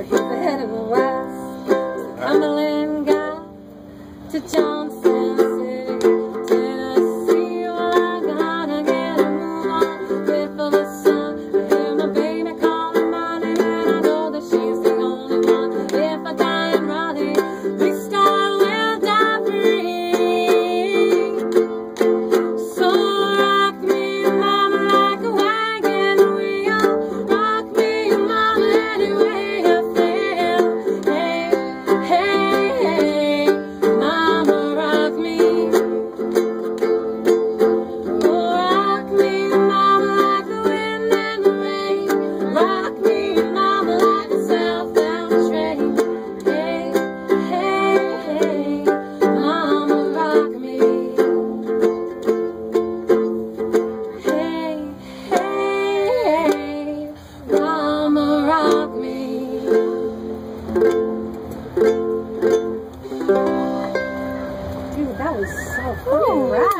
I'm the head of a wise, the Cumberland guy to John. Oh, All right.